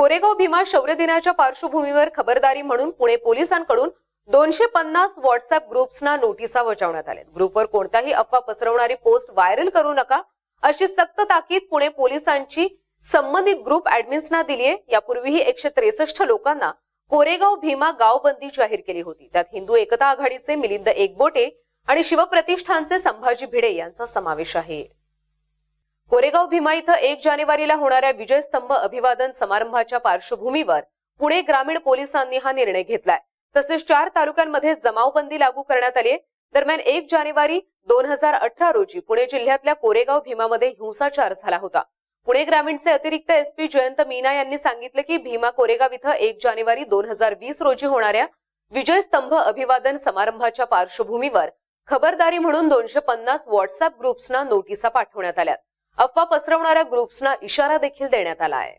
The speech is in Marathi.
कोरेगाव भीमा शौर्य दिनाच्या पार्श्वभूमीवर खबरदारी म्हणून पुणे पोलिसांकडून दोनशे पन्नास व्हॉट्सअप ग्रुप्सना नोटिसा बजावण्यात आल्या ग्रुपवर कोणत्याही अफवा पसरवणारी पोस्ट व्हायरल करू नका अशी सक्त ताकीद पुणे पोलिसांची संबंधित ग्रुप ऍडमिन्सना दिली आहे यापूर्वीही एकशे त्रेसष्ट लोकांना कोरेगाव भीमा गावबंदी जाहीर केली होती. त्यात हिंदू एकता आघाडीचे मिलिंद एकबोटे आणि शिवप्रतिष्ठानचे संभाजी भिडे यांचा समावेश आहे. कोरेगाव भीमा इथं एक जानेवारीला होणाऱ्या विजयस्तंभ अभिवादन समारंभाच्या पार्श्वभूमीवर पुणे ग्रामीण पोलिसांनी हा निर्णय घेतलाय. तसेच चार तालुक्यांमध्ये जमावबंदी लागू करण्यात आली आहे. दरम्यान एक जानेवारी दोन हजार अठरा रोजी पुणे जिल्ह्यातल्या कोरेगाव भीमामध्ये हिंसाचार झाला होता. पुणे ग्रामीणचे अतिरिक्त एसपी जयंत मीना यांनी सांगितलं की भीमा कोरेगाव इथं एक जानेवारी दोन हजार वीस रोजी होणाऱ्या विजयस्तंभ अभिवादन समारंभाच्या पार्श्वभूमीवर खबरदारी म्हणून दोनशे पन्नास व्हॉट्सअप ग्रुप्सना नोटिसा पाठवण्यात आल्या अफवा पसरवणाऱ्या ग्रुप्सना इशारा देखील देण्यात आला आहे.